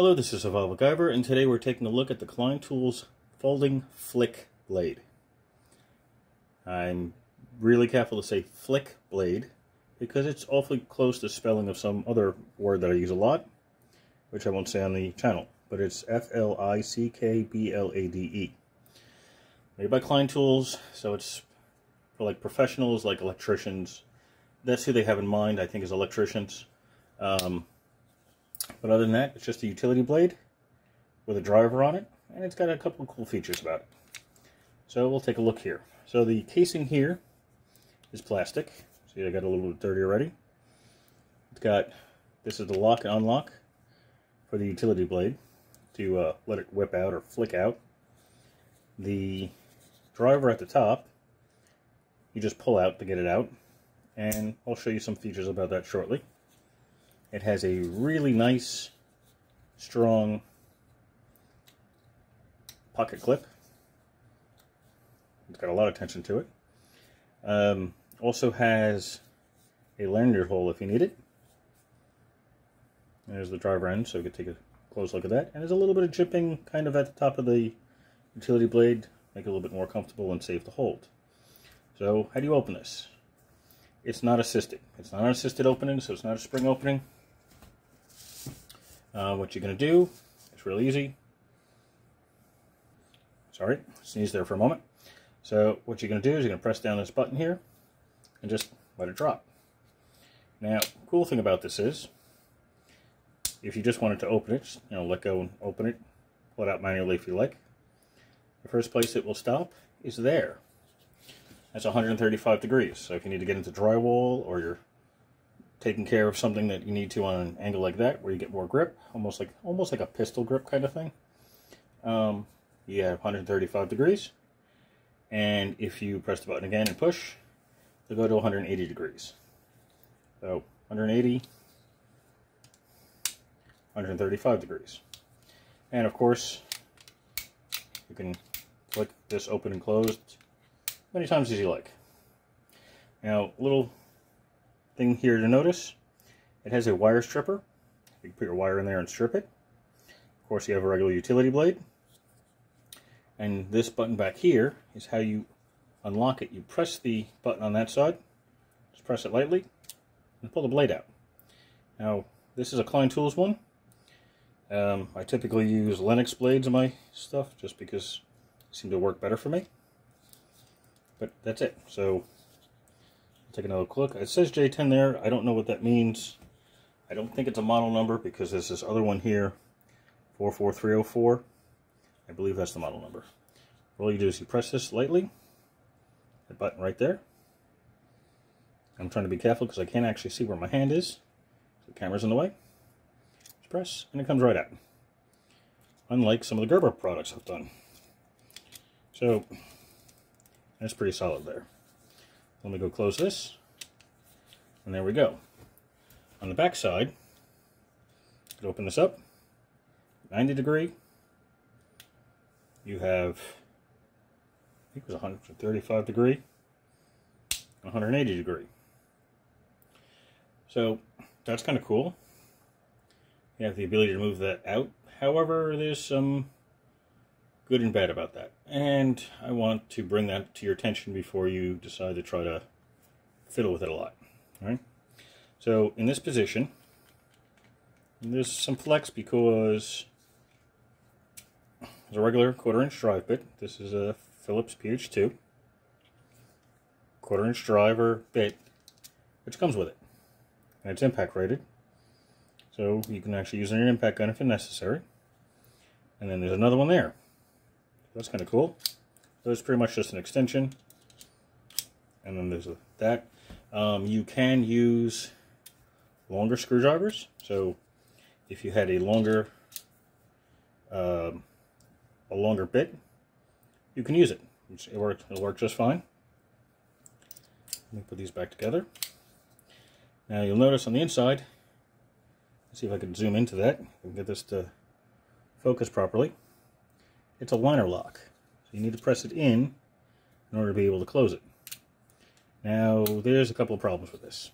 Hello, this is Survival MacGyver, and today we're taking a look at the Klein Tools Folding Flick Blade. I'm really careful to say flick blade because it's awfully close to spelling of some other word that I use a lot, which I won't say on the channel, but it's F-L-I-C-K-B-L-A-D-E. Made by Klein Tools, so it's for like professionals, like electricians. That's who they have in mind, I think, is electricians. Um, but other than that, it's just a utility blade with a driver on it, and it's got a couple of cool features about it. So we'll take a look here. So the casing here is plastic. See, I got a little bit dirty already. It's got, this is the lock and unlock for the utility blade to uh, let it whip out or flick out. The driver at the top, you just pull out to get it out. And I'll show you some features about that shortly. It has a really nice, strong pocket clip. It's got a lot of tension to it. Um, also has a lanyard hole if you need it. There's the driver end, so you can take a close look at that. And there's a little bit of jimping kind of at the top of the utility blade, make it a little bit more comfortable and safe to hold. So how do you open this? It's not assisted. It's not an assisted opening, so it's not a spring opening. Uh, what you're going to do, it's real easy. Sorry, sneeze there for a moment. So what you're going to do is you're going to press down this button here and just let it drop. Now, cool thing about this is, if you just wanted to open it, you know, let go and open it, pull it out manually if you like. The first place it will stop is there. That's 135 degrees. So if you need to get into drywall or you're taking care of something that you need to on an angle like that, where you get more grip, almost like almost like a pistol grip kind of thing. Um, you have 135 degrees, and if you press the button again and push, it'll go to 180 degrees. So 180, 135 degrees, and of course, you can click this open and closed many times as you like. Now, little thing here to notice, it has a wire stripper. You can put your wire in there and strip it. Of course, you have a regular utility blade. And this button back here is how you unlock it. You press the button on that side, just press it lightly, and pull the blade out. Now, this is a Klein Tools one. Um, I typically use Lenox blades in my stuff just because they seem to work better for me. But that's it. So take another look. It says J10 there. I don't know what that means. I don't think it's a model number because there's this other one here, 44304. I believe that's the model number. All you do is you press this lightly, that button right there. I'm trying to be careful because I can't actually see where my hand is. The camera's in the way. Just press, and it comes right out. Unlike some of the Gerber products I've done. So, that's pretty solid there. Let me go close this. And there we go. On the back side, open this up. 90 degree. You have, I think it was 135 degree, 180 degree. So that's kind of cool. You have the ability to move that out. However, there's some good and bad about that. And I want to bring that to your attention before you decide to try to fiddle with it a lot. All right. So in this position, there's some flex because it's a regular quarter inch drive bit. This is a Phillips PH2 quarter inch driver bit, which comes with it. And it's impact rated. So you can actually use an impact gun if necessary. And then there's another one there. That's kind of cool. So it's pretty much just an extension. And then there's a, that. Um, you can use longer screwdrivers. So if you had a longer um, a longer bit, you can use it. It works. It'll work just fine. Let me put these back together. Now you'll notice on the inside. Let's see if I can zoom into that. and get this to focus properly it's a liner lock. So you need to press it in in order to be able to close it. Now, there's a couple of problems with this.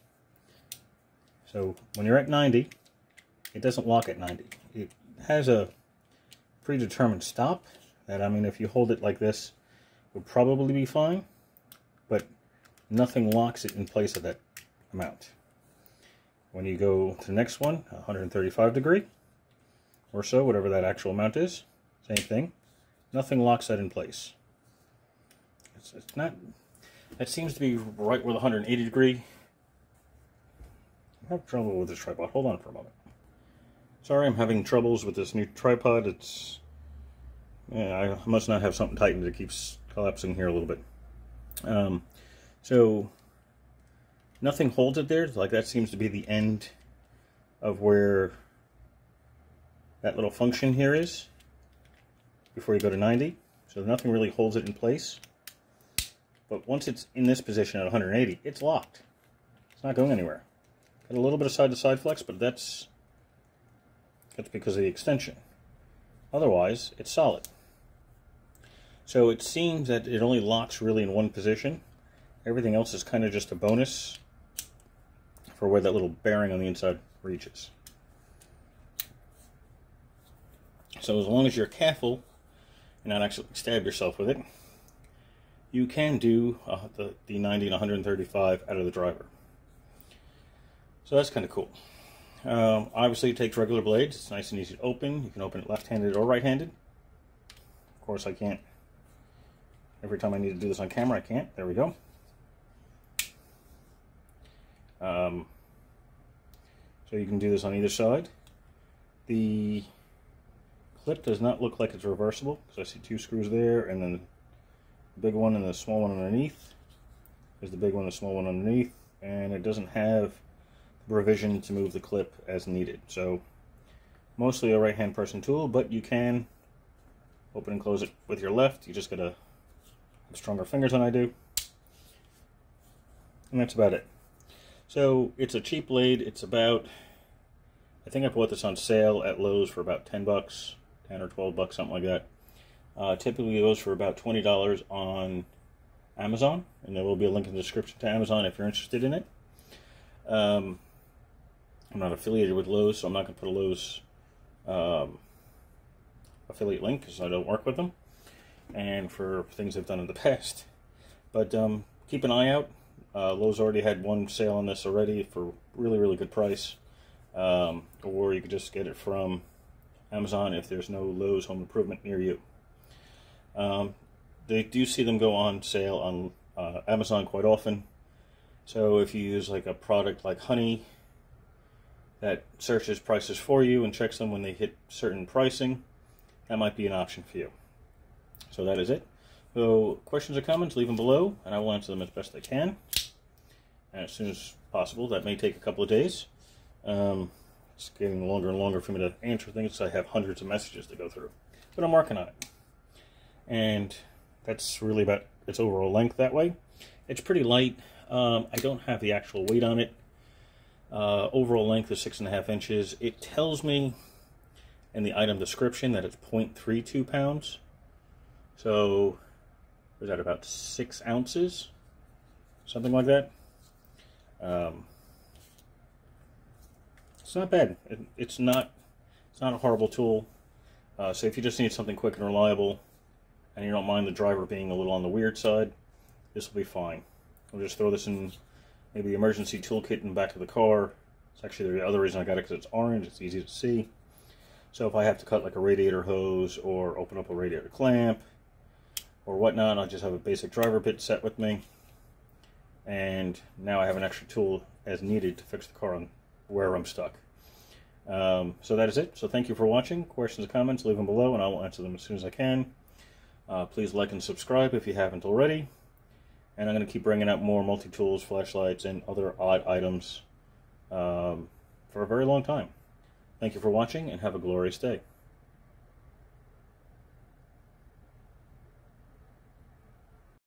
So, when you're at 90, it doesn't lock at 90. It has a predetermined stop that, I mean, if you hold it like this, would probably be fine, but nothing locks it in place at that amount. When you go to the next one, 135 degree or so, whatever that actual amount is, same thing. Nothing locks that in place. It's, it's not, that seems to be right with 180 degree. I have trouble with this tripod. Hold on for a moment. Sorry, I'm having troubles with this new tripod. It's, yeah, I must not have something tightened. It keeps collapsing here a little bit. Um, so nothing holds it there. Like that seems to be the end of where that little function here is before you go to 90. So nothing really holds it in place. But once it's in this position at 180, it's locked. It's not going anywhere. Got a little bit of side-to-side -side flex, but that's that's because of the extension. Otherwise, it's solid. So it seems that it only locks really in one position. Everything else is kind of just a bonus for where that little bearing on the inside reaches. So as long as you're careful and not actually stab yourself with it, you can do uh, the, the 90 and 135 out of the driver. So that's kind of cool. Um, obviously it takes regular blades. It's nice and easy to open. You can open it left-handed or right-handed. Of course I can't. Every time I need to do this on camera, I can't. There we go. Um, so you can do this on either side. The clip does not look like it's reversible because I see two screws there and then the big one and the small one underneath. There's the big one and the small one underneath and it doesn't have the revision to move the clip as needed. So mostly a right hand person tool but you can open and close it with your left. You just gotta have stronger fingers than I do. And that's about it. So it's a cheap blade. It's about, I think I bought this on sale at Lowe's for about 10 bucks, 10 or 12 bucks, something like that. Uh, typically goes for about $20 on Amazon, and there will be a link in the description to Amazon if you're interested in it. Um, I'm not affiliated with Lowe's, so I'm not going to put a Lowe's um, affiliate link because I don't work with them, and for things I've done in the past. But um, keep an eye out. Uh, Lowe's already had one sale on this already for really, really good price. Um, or you could just get it from Amazon if there's no Lowe's Home Improvement near you. Um, they do see them go on sale on uh, Amazon quite often. So if you use like a product like Honey that searches prices for you and checks them when they hit certain pricing, that might be an option for you. So that is it. So questions or comments, leave them below, and I will answer them as best I can as soon as possible. That may take a couple of days. Um, it's getting longer and longer for me to answer things. I have hundreds of messages to go through, but I'm working on it. And that's really about its overall length that way. It's pretty light. Um, I don't have the actual weight on it. Uh, overall length is six and a half inches. It tells me in the item description that it's 0.32 pounds. So, is that about six ounces? Something like that. Um, not bad. It, it's not. It's not a horrible tool. Uh, so if you just need something quick and reliable, and you don't mind the driver being a little on the weird side, this will be fine. I'll just throw this in maybe emergency toolkit in the back of the car. It's actually the other reason I got it because it's orange. It's easy to see. So if I have to cut like a radiator hose or open up a radiator clamp or whatnot, I'll just have a basic driver bit set with me and now I have an extra tool as needed to fix the car on where I'm stuck. Um, so that is it. So thank you for watching. Questions or comments, leave them below and I will answer them as soon as I can. Uh, please like and subscribe if you haven't already. And I'm going to keep bringing out more multi-tools, flashlights, and other odd items um, for a very long time. Thank you for watching and have a glorious day.